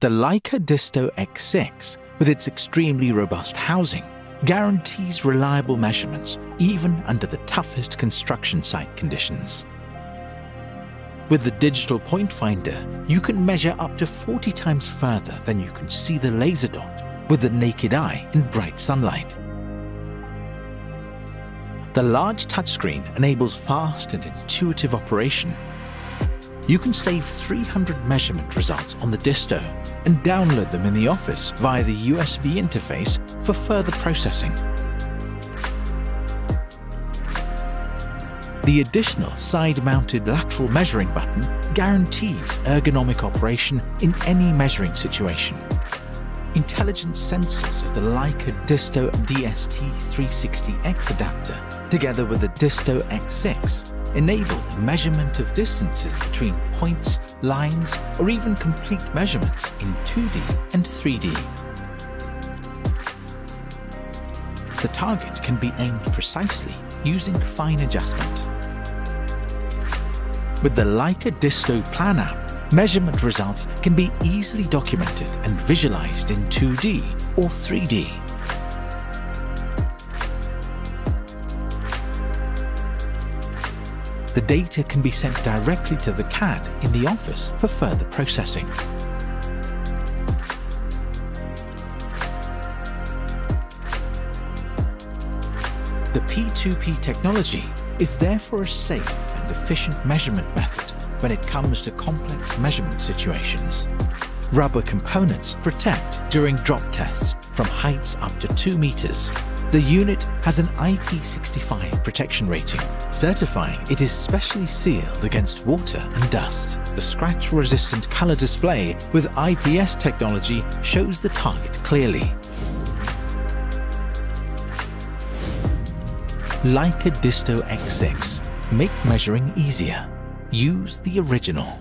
The Leica Disto X6, with its extremely robust housing, guarantees reliable measurements even under the toughest construction site conditions. With the digital point finder, you can measure up to 40 times further than you can see the laser dot with the naked eye in bright sunlight. The large touchscreen enables fast and intuitive operation. You can save 300 measurement results on the Disto and download them in the office via the USB interface for further processing. The additional side-mounted lateral measuring button guarantees ergonomic operation in any measuring situation. Intelligent sensors of the Leica Disto DST360X adapter, together with the Disto X6, enable the measurement of distances between points, lines, or even complete measurements in 2D and 3D. The target can be aimed precisely using fine adjustment. With the Leica Disto Plan app, measurement results can be easily documented and visualized in 2D or 3D. The data can be sent directly to the CAD in the office for further processing. The P2P technology is therefore a safe and efficient measurement method when it comes to complex measurement situations. Rubber components protect during drop tests from heights up to 2 meters. The unit has an IP65 protection rating, certifying it is specially sealed against water and dust. The scratch-resistant color display with IPS technology shows the target clearly. Leica Disto X6. Make measuring easier. Use the original.